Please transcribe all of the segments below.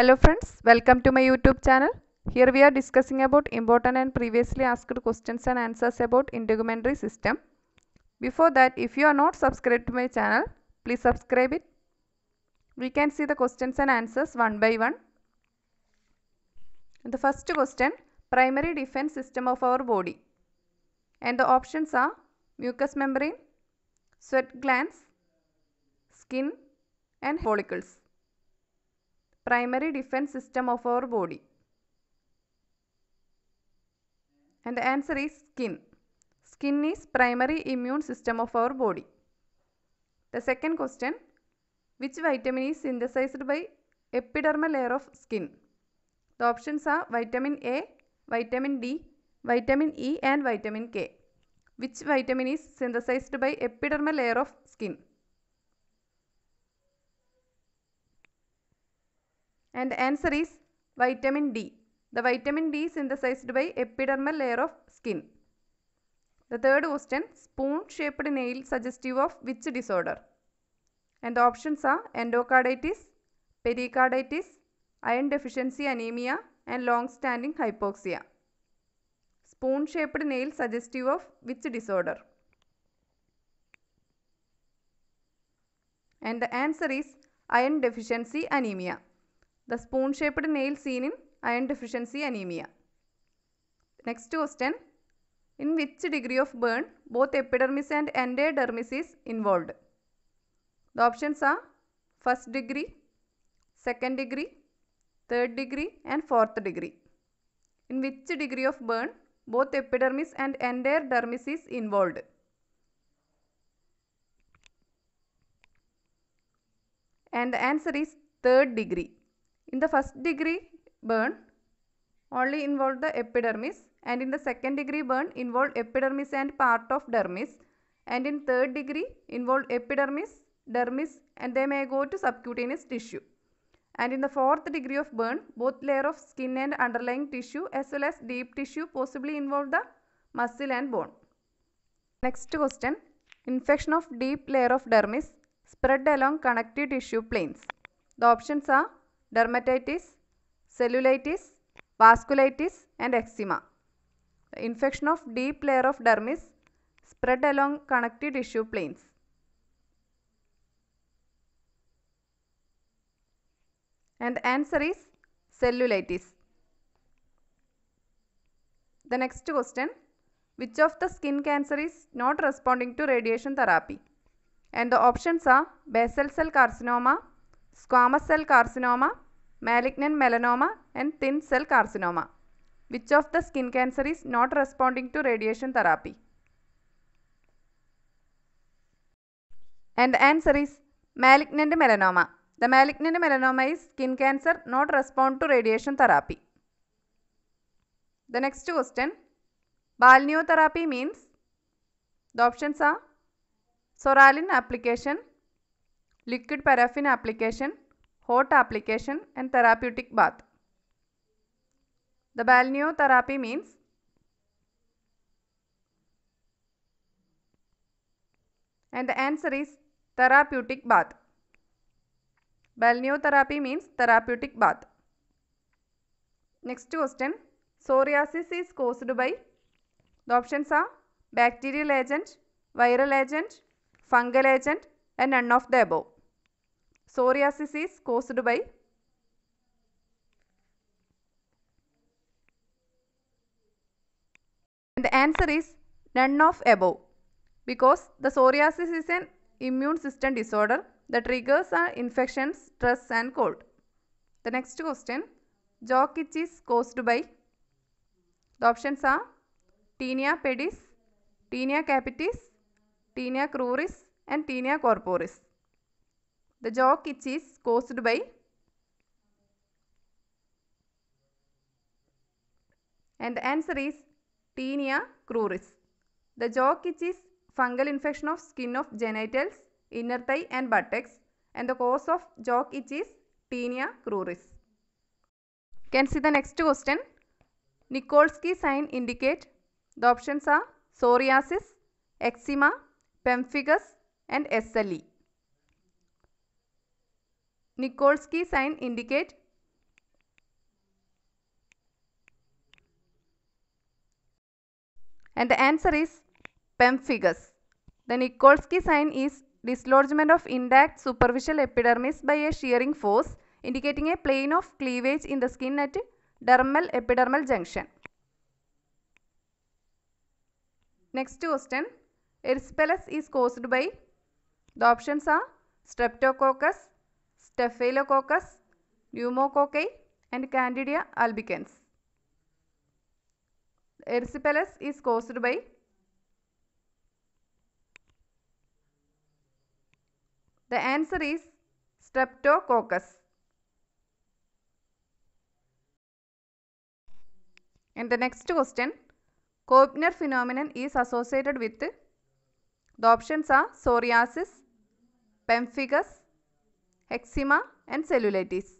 Hello friends, welcome to my YouTube channel. Here we are discussing about important and previously asked questions and answers about integumentary system. Before that, if you are not subscribed to my channel, please subscribe it. We can see the questions and answers one by one. The first question, primary defense system of our body. And the options are mucous membrane, sweat glands, skin and follicles primary defense system of our body? And the answer is skin. Skin is primary immune system of our body. The second question, which vitamin is synthesized by epidermal layer of skin? The options are vitamin A, vitamin D, vitamin E and vitamin K. Which vitamin is synthesized by epidermal layer of skin? And the answer is vitamin D. The vitamin D is synthesized by epidermal layer of skin. The third question, spoon shaped nail suggestive of which disorder? And the options are endocarditis, pericarditis, iron deficiency anemia and long standing hypoxia. Spoon shaped nail suggestive of which disorder? And the answer is iron deficiency anemia. The spoon shaped nail seen in iron deficiency anemia. Next question. In which degree of burn both epidermis and endodermis is involved? The options are first degree, second degree, third degree and fourth degree. In which degree of burn both epidermis and endodermis is involved? And the answer is third degree. In the first degree burn only involved the epidermis and in the second degree burn involved epidermis and part of dermis and in third degree involved epidermis, dermis and they may go to subcutaneous tissue. And in the fourth degree of burn both layer of skin and underlying tissue as well as deep tissue possibly involve the muscle and bone. Next question. Infection of deep layer of dermis spread along connective tissue planes. The options are dermatitis, cellulitis, vasculitis and eczema. The infection of deep layer of dermis spread along connective tissue planes. And the answer is cellulitis. The next question, which of the skin cancer is not responding to radiation therapy? And the options are basal cell carcinoma, squamous cell carcinoma, malignant melanoma and thin cell carcinoma. Which of the skin cancer is not responding to radiation therapy? And the answer is malignant melanoma. The malignant melanoma is skin cancer not respond to radiation therapy. The next question, balneotherapy means the options are Soralin application, liquid paraffin application, hot application and therapeutic bath. The balneotherapy means and the answer is therapeutic bath. Balneotherapy means therapeutic bath. Next question, psoriasis is caused by the options are bacterial agent, viral agent, fungal agent and none of the above. Psoriasis is caused by and the answer is none of above because the psoriasis is an immune system disorder that triggers are infections, stress and cold. The next question, jock itch is caused by the options are Tinea pedis, Tinea capitis, Tinea cruris and Tinea corporis. The jock itch is caused by and the answer is Tinea cruris. The jock itch is fungal infection of skin of genitals, inner thigh and buttocks and the cause of jock itch is Tinea cruris. Can see the next question. Nikolsky sign indicate the options are psoriasis, eczema, pemphigus and SLE. Nikolsky sign indicate and the answer is pemphigus. The Nikolsky sign is dislodgement of intact superficial epidermis by a shearing force indicating a plane of cleavage in the skin at dermal epidermal junction. Next question, erysipelas is caused by, the options are streptococcus, Staphylococcus, Pneumococci and Candida albicans. Erysipelas is caused by The answer is Streptococcus. And the next question, Koebner phenomenon is associated with the options are psoriasis, pemphigus, eczema and cellulitis.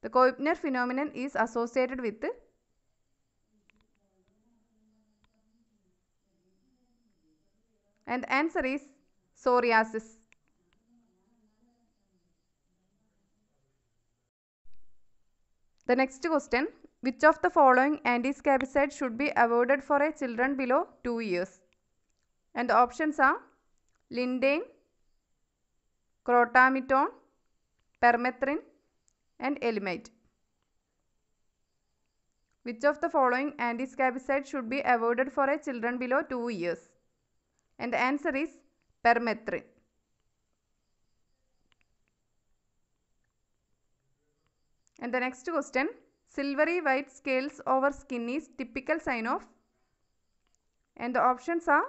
The Koebner phenomenon is associated with and the answer is psoriasis. The next question, which of the following antiscabicide should be avoided for a children below 2 years? And the options are lindane, crotamiton, permethrin and Elimite. Which of the following antiscabicide should be avoided for a children below 2 years? And the answer is permethrin. And the next question, silvery white scales over skin is typical sign of and the options are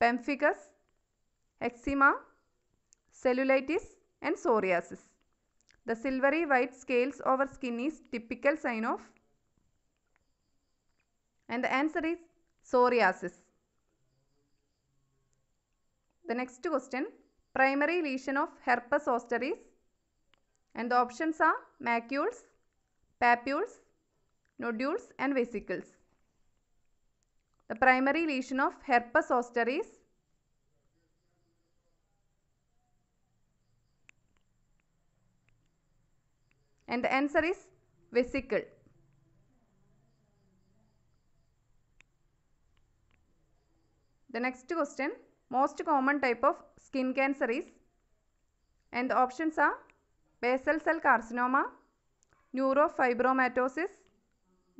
pemphigus, eczema, cellulitis and psoriasis. The silvery white scales over skin is typical sign of and the answer is psoriasis. The next question, primary lesion of herpes zoster is and the options are macules, papules, nodules and vesicles. The primary lesion of herpes zoster is and the answer is vesicle. The next question, most common type of skin cancer is and the options are basal cell carcinoma, neurofibromatosis,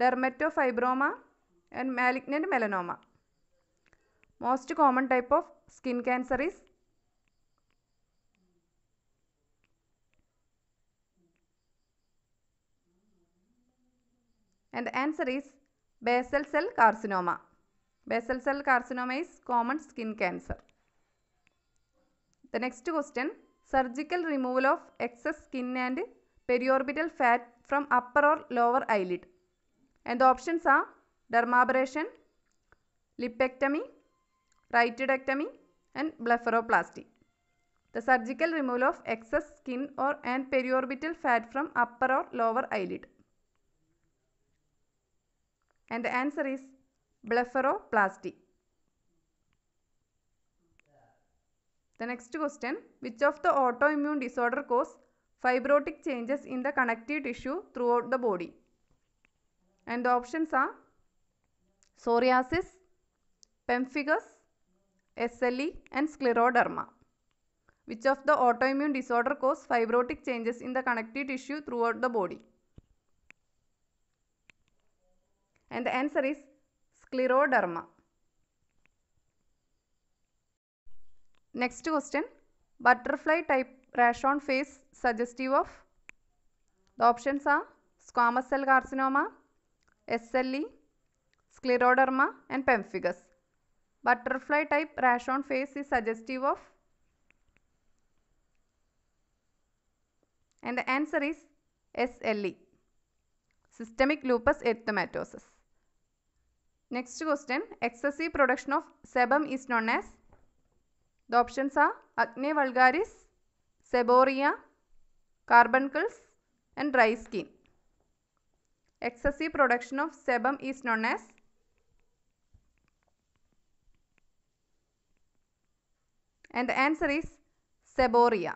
dermatofibroma and malignant melanoma. Most common type of skin cancer is and the answer is basal cell carcinoma. Basal cell carcinoma is common skin cancer. The next question, surgical removal of excess skin and periorbital fat from upper or lower eyelid. And the options are dermabrasion, lipectomy, rhytidectomy and blepharoplasty. The surgical removal of excess skin or and periorbital fat from upper or lower eyelid. And the answer is blepharoplasty. The next question, which of the autoimmune disorder cause fibrotic changes in the connective tissue throughout the body? And the options are psoriasis, pemphigus, SLE and scleroderma. Which of the autoimmune disorder cause fibrotic changes in the connective tissue throughout the body? And the answer is scleroderma. Next question, butterfly type ration face suggestive of the options are squamous cell carcinoma, SLE, scleroderma and pemphigus. Butterfly type ration face is suggestive of and the answer is SLE, systemic lupus erythematosus. Next question, excessive production of sebum is known as. The options are acne vulgaris, seborrhea, carbuncles and dry skin. Excessive production of sebum is known as. And the answer is seborrhea.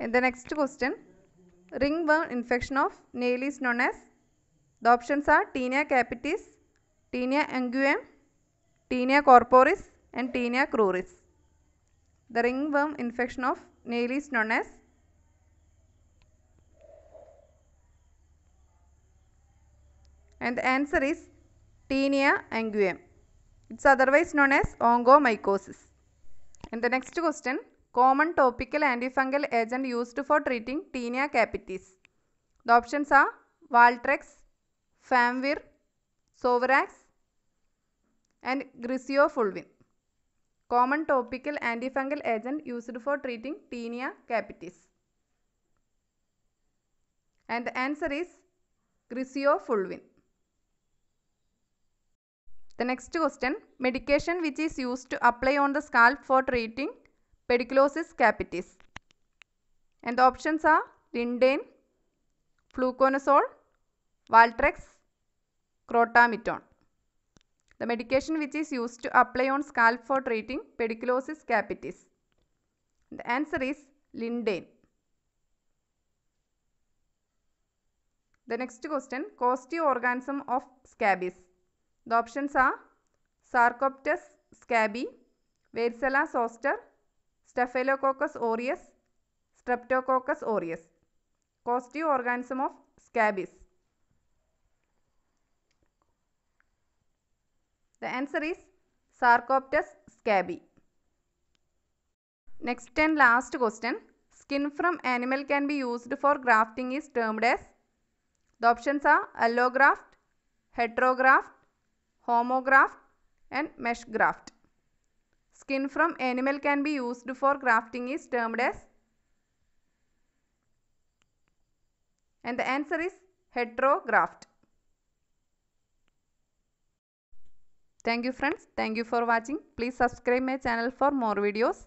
And the next question, ringworm infection of nail is known as The options are Tinea capitis, Tinea unguem, Tinea corporis and Tinea cruris. The ringworm infection of nail is known as and the answer is Tinea unguem. It's otherwise known as onychomycosis. And the next question, common topical antifungal agent used for treating Tinea capitis. The options are Valtrex, Famvir, Zovirax and Griseofulvin. Common topical antifungal agent used for treating tinea capitis. And the answer is Griseofulvin. The next question, medication which is used to apply on the scalp for treating pediculosis capitis. And the options are Lindane, fluconazole, Valtrex, crotamiton. The medication which is used to apply on scalp for treating pediculosis capitis. The answer is Lindane. The next question, causative organism of scabies. The options are Sarcoptes scabiei, Varicella zoster, Staphylococcus aureus, Streptococcus aureus. Causative organism of scabies. The answer is Sarcoptes scabiei. Next and last question. Skin from animal can be used for grafting is termed as. The options are allograft, heterograft, homograft and mesh graft. Skin from animal can be used for grafting is termed as and the answer is heterograft. Thank you friends. Thank you for watching. Please subscribe my channel for more videos.